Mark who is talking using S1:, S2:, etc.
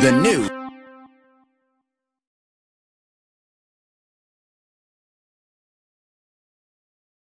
S1: The new